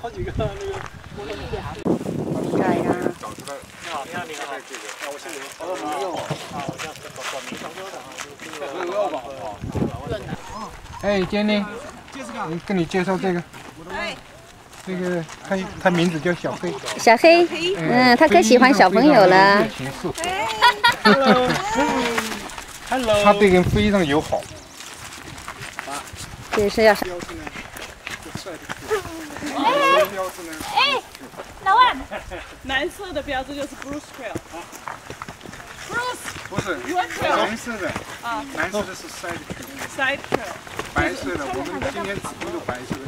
好几个。你好，你好，你好。啊，我姓刘。我说没有。啊，我叫广明长洲的啊。没有吧？哦。哎，经理，你跟你介绍这个。哎。这个他他名字叫小黑。小黑，嗯，他可喜欢小朋友了。热情似火。Hello。他对人非常友好。这是要啥？哎，老万，蓝色的标志就是 Bruce Trail。Bruce，不是，蓝色的啊，蓝色的是 Side Trail。Side Trail。白色的，我们今天只跟着白色的。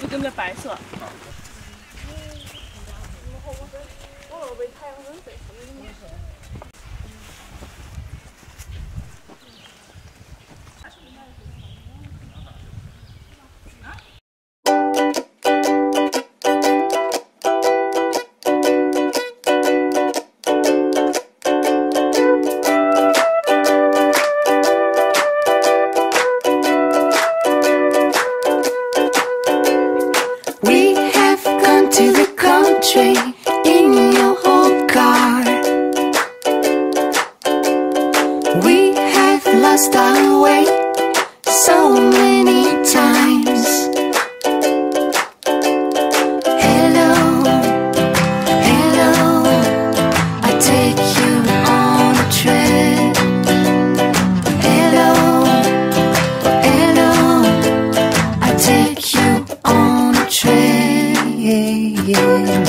只跟着白色。to the country in your old car. We have lost our way so many yeah.